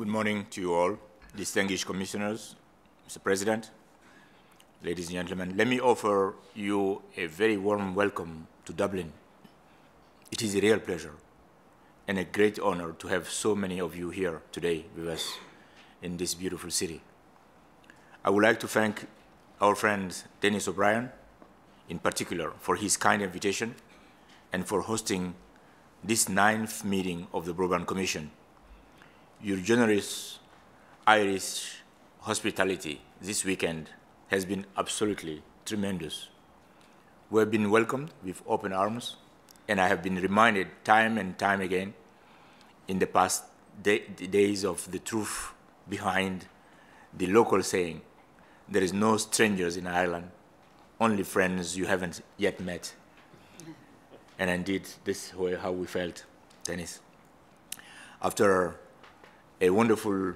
Good morning to you all, distinguished commissioners, Mr. President, ladies and gentlemen. Let me offer you a very warm welcome to Dublin. It is a real pleasure and a great honor to have so many of you here today with us in this beautiful city. I would like to thank our friend Denis O'Brien, in particular, for his kind invitation and for hosting this ninth meeting of the Broadband Commission. Your generous Irish hospitality this weekend has been absolutely tremendous. We have been welcomed with open arms, and I have been reminded time and time again in the past day, days of the truth behind the local saying, there is no strangers in Ireland, only friends you haven't yet met. And indeed, this is how we felt, Denis. After a wonderful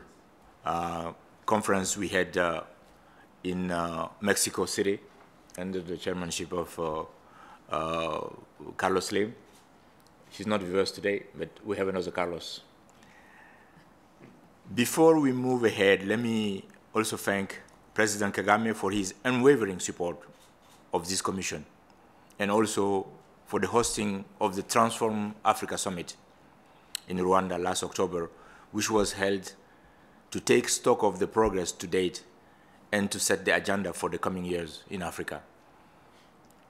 uh, conference we had uh, in uh, Mexico City under the chairmanship of uh, uh, Carlos Slim. She's not with us today, but we have another Carlos. Before we move ahead, let me also thank President Kagame for his unwavering support of this commission and also for the hosting of the Transform Africa Summit in Rwanda last October, which was held to take stock of the progress to date and to set the agenda for the coming years in Africa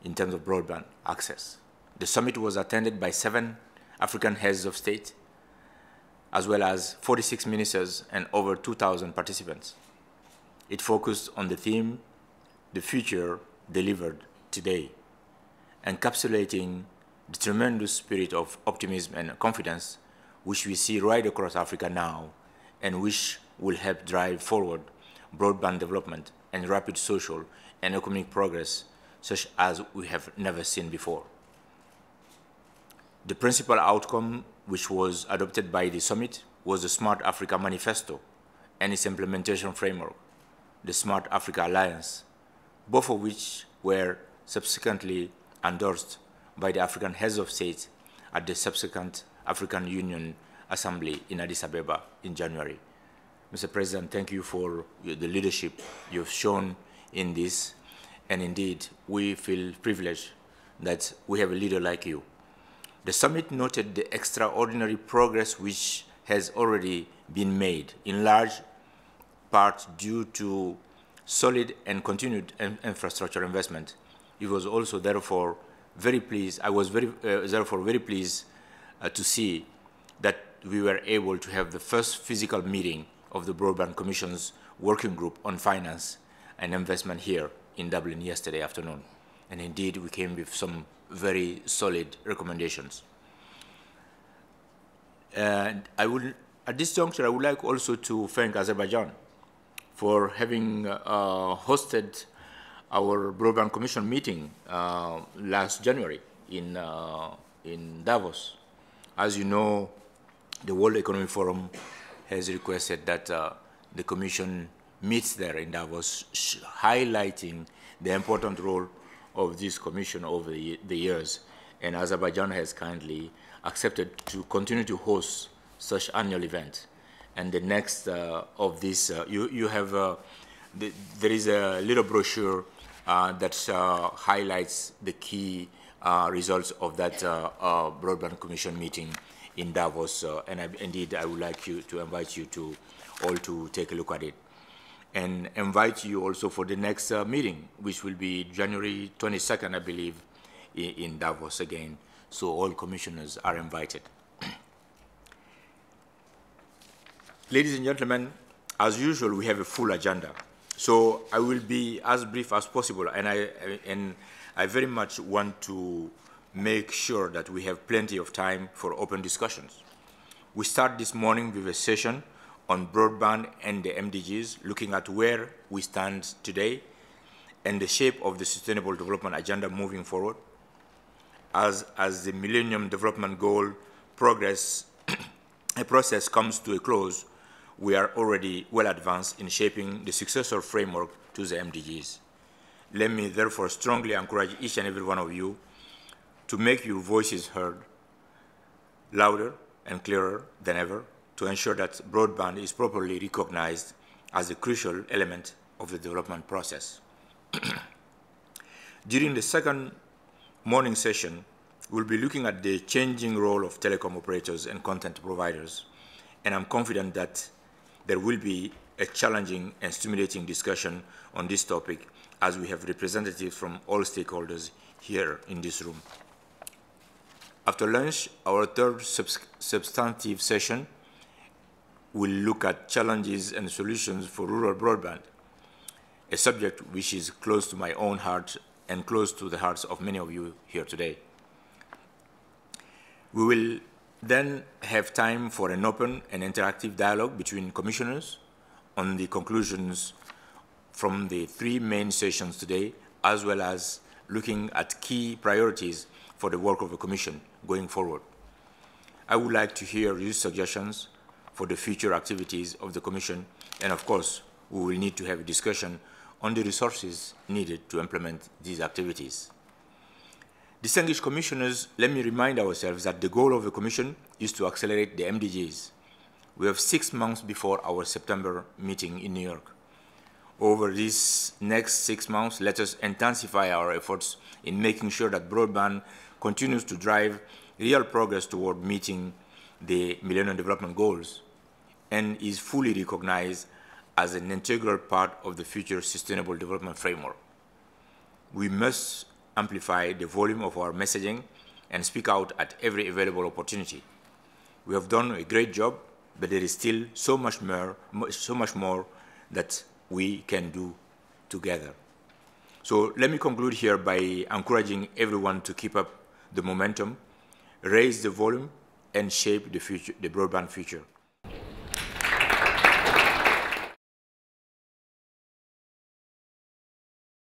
in terms of broadband access. The summit was attended by seven African heads of state, as well as 46 ministers and over 2,000 participants. It focused on the theme, the future delivered today, encapsulating the tremendous spirit of optimism and confidence which we see right across Africa now and which will help drive forward broadband development and rapid social and economic progress such as we have never seen before. The principal outcome which was adopted by the summit was the Smart Africa Manifesto and its implementation framework, the Smart Africa Alliance, both of which were subsequently endorsed by the African heads of state at the subsequent African Union Assembly in Addis Ababa in January. Mr. President, thank you for the leadership you've shown in this. And indeed, we feel privileged that we have a leader like you. The summit noted the extraordinary progress which has already been made, in large part due to solid and continued infrastructure investment. It was also therefore very pleased, I was very, uh, therefore very pleased uh, to see that we were able to have the first physical meeting of the Broadband Commission's working group on finance and investment here in Dublin yesterday afternoon. And indeed, we came with some very solid recommendations. And I would, at this juncture, I would like also to thank Azerbaijan for having uh, hosted our Broadband Commission meeting uh, last January in, uh, in Davos. As you know, the World Economic Forum has requested that uh, the Commission meets there in Davos, highlighting the important role of this Commission over the, the years. And Azerbaijan has kindly accepted to continue to host such annual events. And the next uh, of this, uh, you, you have, uh, the, there is a little brochure uh, that uh, highlights the key results of that Broadband Commission meeting in Davos, uh, and I, indeed I would like you to invite you to all to take a look at it, and invite you also for the next uh, meeting, which will be January 22nd, I believe, in, in Davos again. So all commissioners are invited. Ladies and gentlemen, as usual, we have a full agenda. So I will be as brief as possible, and I and I very much want to make sure that we have plenty of time for open discussions. We start this morning with a session on broadband and the MDGs, looking at where we stand today and the shape of the Sustainable Development Agenda moving forward. As, as the Millennium Development Goal progress, a process comes to a close, we are already well advanced in shaping the successor framework to the MDGs. Let me therefore strongly encourage each and every one of you to make your voices heard louder and clearer than ever to ensure that broadband is properly recognized as a crucial element of the development process. During the second morning session, we'll be looking at the changing role of telecom operators and content providers, and I'm confident that there will be a challenging and stimulating discussion on this topic as we have representatives from all stakeholders here in this room. After lunch, our third subs substantive session will look at challenges and solutions for rural broadband, a subject which is close to my own heart and close to the hearts of many of you here today. We will then have time for an open and interactive dialogue between commissioners on the conclusions from the three main sessions today, as well as looking at key priorities for the work of the Commission going forward. I would like to hear your suggestions for the future activities of the Commission, and of course, we will need to have a discussion on the resources needed to implement these activities. Distinguished Commissioners, let me remind ourselves that the goal of the Commission is to accelerate the MDGs. We have six months before our September meeting in New York. Over these next six months, let us intensify our efforts in making sure that broadband continues to drive real progress toward meeting the Millennium Development Goals and is fully recognized as an integral part of the future Sustainable Development Framework. We must amplify the volume of our messaging and speak out at every available opportunity. We have done a great job, but there is still so much more, so much more that we can do together. So let me conclude here by encouraging everyone to keep up the momentum, raise the volume, and shape the, future, the broadband future.